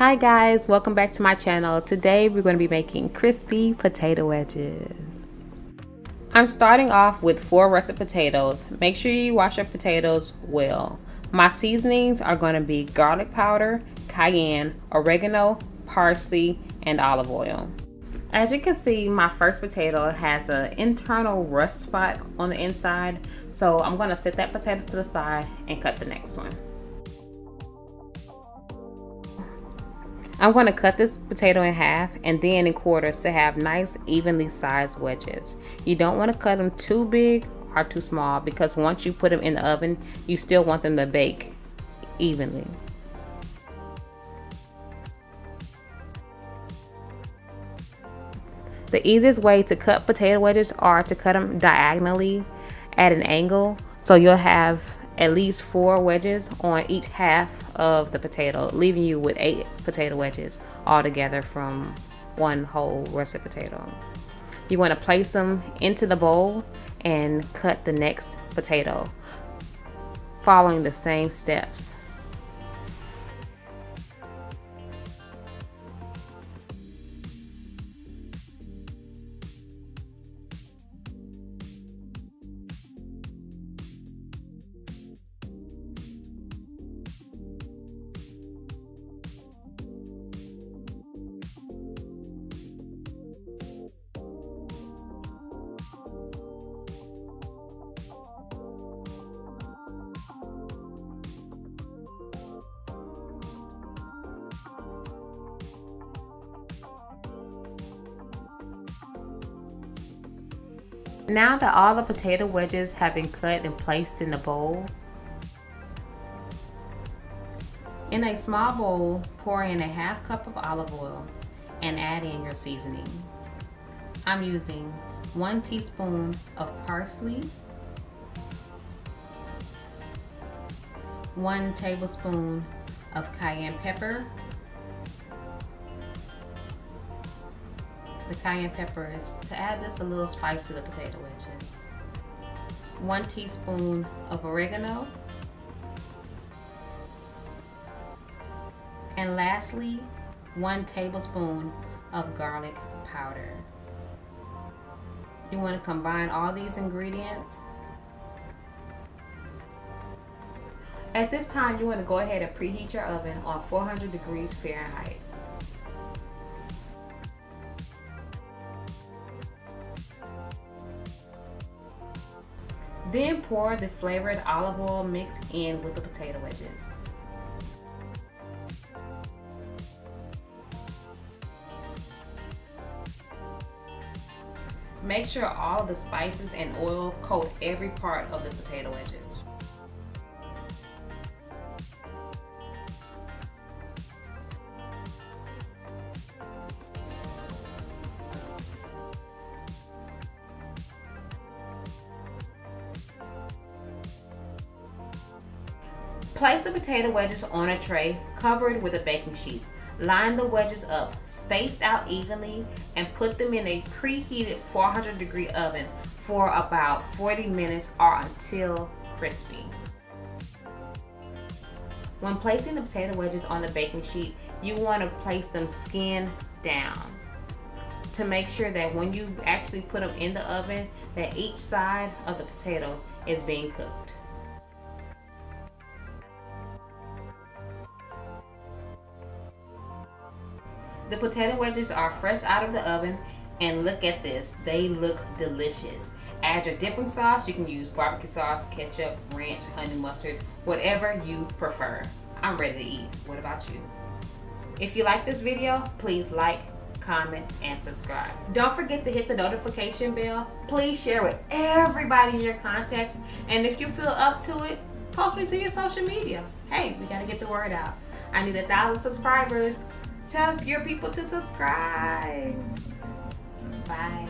Hi guys, welcome back to my channel. Today we're going to be making crispy potato wedges. I'm starting off with four russet potatoes. Make sure you wash your potatoes well. My seasonings are going to be garlic powder, cayenne, oregano, parsley, and olive oil. As you can see, my first potato has an internal rust spot on the inside. So I'm going to set that potato to the side and cut the next one. I'm going to cut this potato in half and then in quarters to have nice evenly sized wedges. You don't want to cut them too big or too small because once you put them in the oven, you still want them to bake evenly. The easiest way to cut potato wedges are to cut them diagonally at an angle so you'll have at least four wedges on each half of the potato, leaving you with eight potato wedges altogether from one whole russet potato. You want to place them into the bowl and cut the next potato following the same steps. Now that all the potato wedges have been cut and placed in the bowl, in a small bowl, pour in a half cup of olive oil and add in your seasonings. I'm using one teaspoon of parsley, one tablespoon of cayenne pepper, the cayenne pepper is to add just a little spice to the potato wedges. One teaspoon of oregano. And lastly, one tablespoon of garlic powder. You want to combine all these ingredients. At this time, you want to go ahead and preheat your oven on 400 degrees Fahrenheit. Then pour the flavored olive oil mix in with the potato wedges. Make sure all the spices and oil coat every part of the potato wedges. Place the potato wedges on a tray covered with a baking sheet. Line the wedges up, spaced out evenly, and put them in a preheated 400 degree oven for about 40 minutes or until crispy. When placing the potato wedges on the baking sheet, you want to place them skin down to make sure that when you actually put them in the oven that each side of the potato is being cooked. The potato wedges are fresh out of the oven and look at this. They look delicious. Add your dipping sauce. You can use barbecue sauce, ketchup, ranch, honey mustard, whatever you prefer. I'm ready to eat. What about you? If you like this video, please like, comment, and subscribe. Don't forget to hit the notification bell. Please share with everybody in your contacts. And if you feel up to it, post me to your social media. Hey, we gotta get the word out. I need a thousand subscribers. Tell your people to subscribe. Bye.